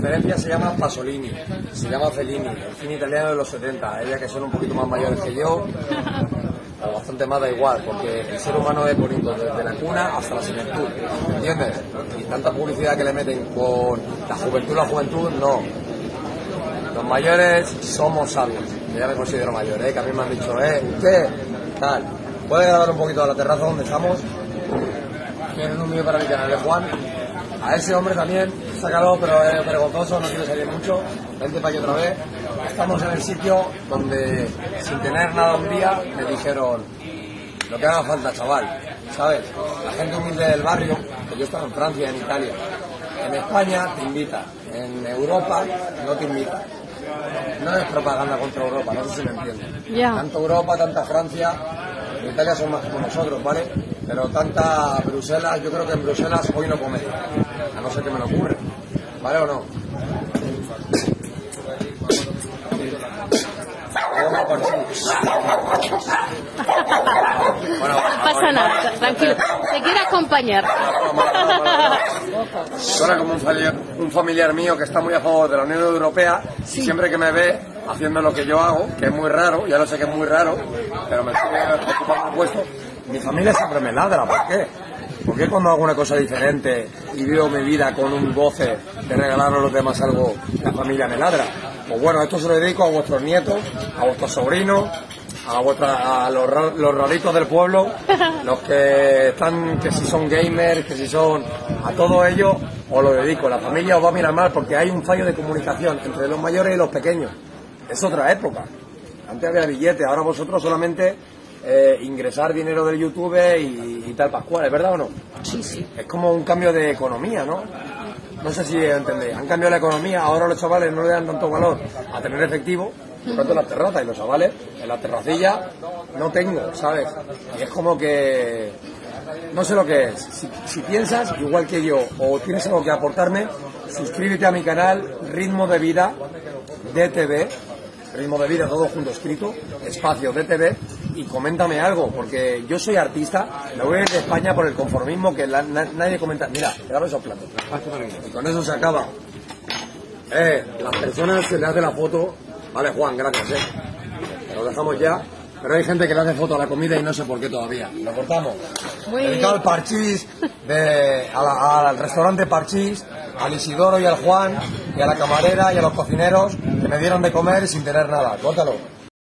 referencia se llama Pasolini, se llama Fellini, el cine italiano de los 70. Ella que son un poquito más mayores que yo, o bastante más da igual, porque el ser humano es bonito desde la cuna hasta la juventud, ¿entiendes? Y tanta publicidad que le meten con la juventud, la juventud, no. Los mayores somos sabios, yo ya me considero mayor, ¿eh? que a mí me han dicho, eh, usted, tal, puede grabar un poquito a la terraza donde estamos, tienen un mío para mi canal de Juan, a ese hombre también, sácalo, pero es vergonzoso, no quiere salir mucho, vente para aquí otra vez. Estamos en el sitio donde, sin tener nada un día, me dijeron, lo que haga falta, chaval, ¿sabes? La gente humilde del barrio, que yo estaba en Francia, en Italia, en España te invita, en Europa no te invita. No es propaganda contra Europa, no sé si me entienden. Ya. Tanto Europa, tanta Francia, en Italia son más como nosotros, ¿vale? Pero tanta Bruselas, yo creo que en Bruselas hoy no come. A no ser que me lo ocurre. ¿Vale o no? Bueno, No pasa nada, tranquilo. Te quiere acompañar. Ahora como un familiar, un familiar mío que está muy a favor de la Unión Europea y siempre que me ve haciendo lo que yo hago, que es muy raro, ya lo sé que es muy raro, pero me estoy ocupando el puesto, mi familia siempre me ladra, ¿por qué? ¿Por qué cuando hago una cosa diferente y vivo mi vida con un goce de regalar a los demás algo, la familia me ladra? Pues bueno, esto se lo dedico a vuestros nietos, a vuestros sobrinos, a, vuestra, a los, los raritos del pueblo, los que están, que si son gamers, que si son, a todo ello os lo dedico. La familia os va a mirar mal porque hay un fallo de comunicación entre los mayores y los pequeños. Es otra época. Antes había billetes, ahora vosotros solamente eh, ingresar dinero del YouTube y, y tal pascual, ¿es verdad o no? Sí, sí. Es como un cambio de economía, ¿no? No sé si entendéis. Han cambiado la economía, ahora los chavales no le dan tanto valor a tener efectivo, por tanto las terrazas y los chavales en la terracilla no tengo, ¿sabes? Y es como que no sé lo que es. Si, si piensas igual que yo o tienes algo que aportarme, suscríbete a mi canal Ritmo de Vida DTV, Ritmo de Vida todo junto escrito, espacio DTV y coméntame algo, porque yo soy artista, me voy a ir de España por el conformismo que la- na- nadie comenta. Mira, dame esos platos. Y con eso se acaba. Eh, las personas que le hacen la foto, vale Juan, gracias, eh. Lo dejamos ya. Pero hay gente que le hace foto a la comida y no sé por qué todavía. Lo cortamos. Muy Dedicado al Parchís, de, a la- al restaurante Parchís, al Isidoro y al Juan, y a la camarera y a los cocineros que me dieron de comer sin tener nada. Córtalo.